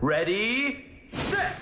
Ready, set.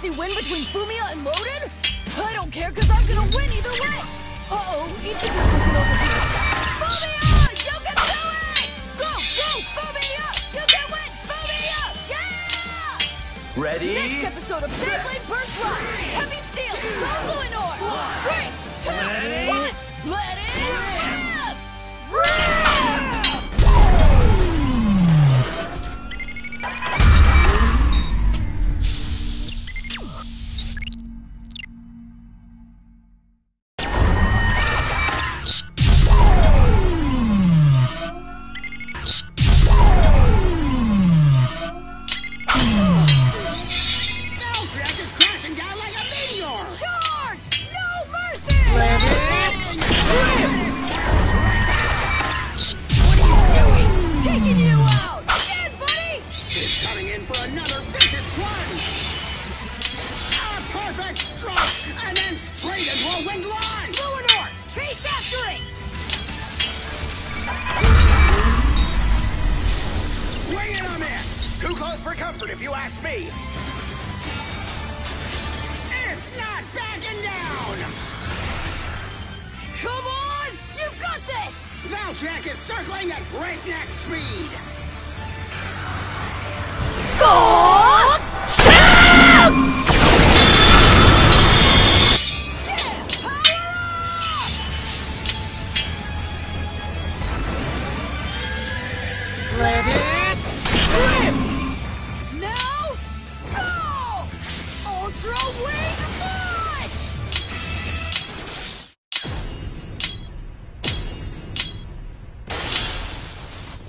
Do I want to see win between Fumia and Loden? I don't care because I'm gonna win either way! Uh-oh, Ichigo's looking over here. Fumia! You can do it! Go, go, Fumia! You can win! Fumia! Yeah! Ready, Next episode of Beyblade Burst Rock! Heavy Steel! Soul Luinor! Three, two, Let one! Let it in for another vicious plunge! A perfect stroke! And then straight into a wind line! Luinor! Chase after it! And a miss! Too close for comfort if you ask me! It's not backing down! Come on! You've got this! Valtryek is circling at breakneck speed! Ultra Wing Punch!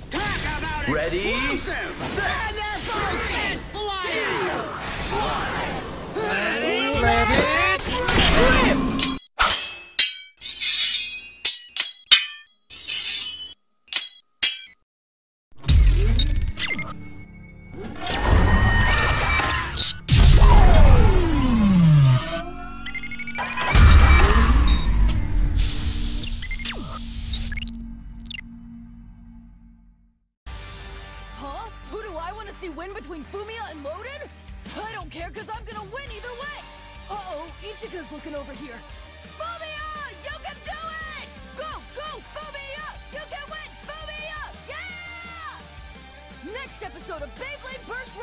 Talk about Ready, explosive! set, And they're both win between Fumia and Loden? I don't care because I'm gonna win either way! Uh-oh, Ichika's looking over here. Fumia! You can do it! Go, go, Fumia! You can win! Fumia! Yeah! Next episode of Beyblade Burst